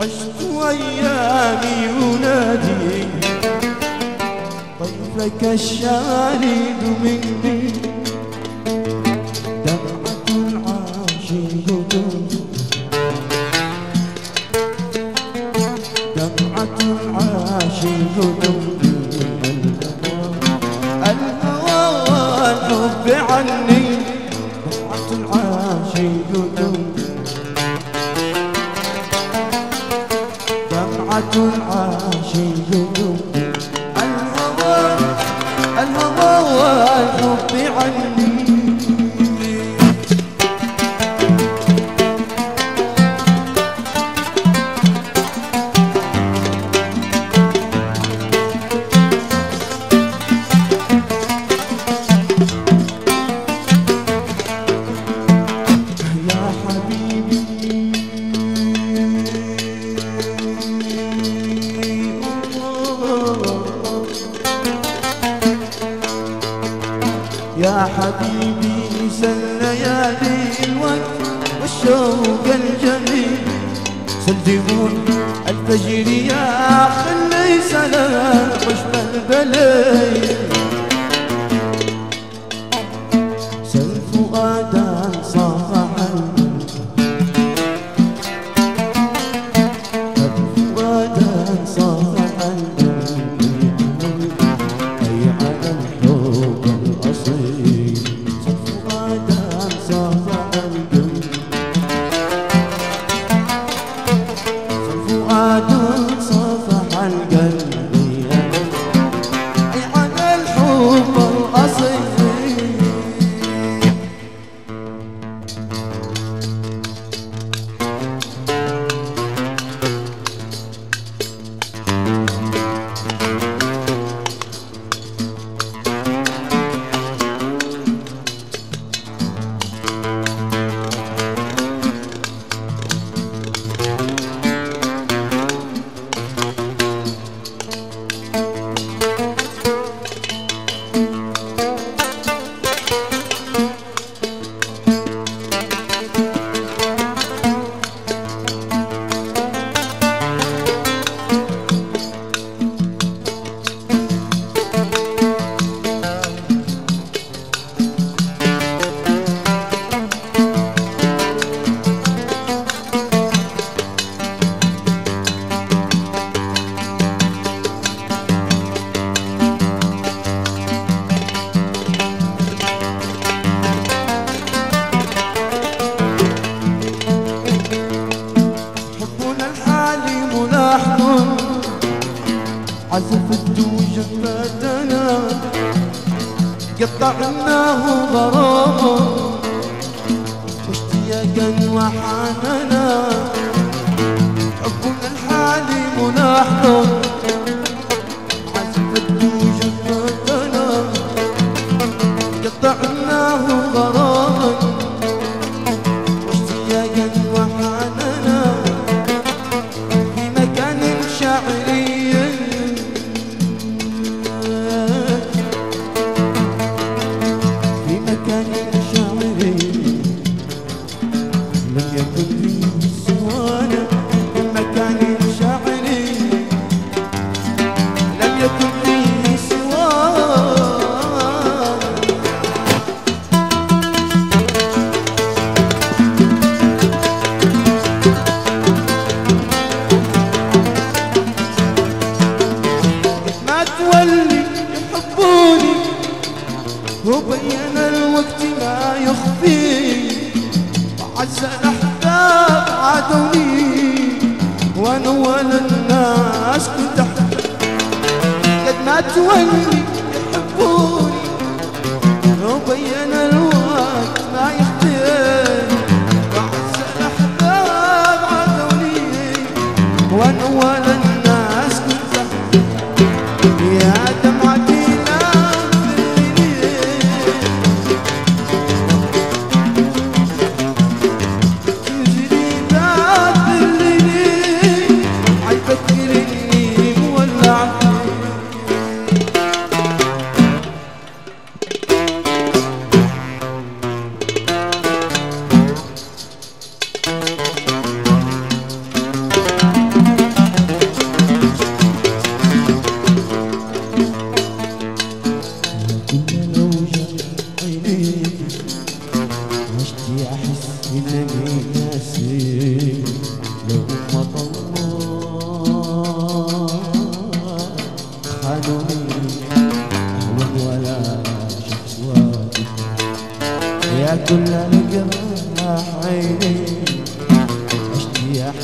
عشت أيامي ينادي طيفك الشالد مني. يغني عبد العاشق عزفت وجفاتنا قطعناه غرامه واشتياقا وحاننا حبنا الحالي ملاحظه sueño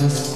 Música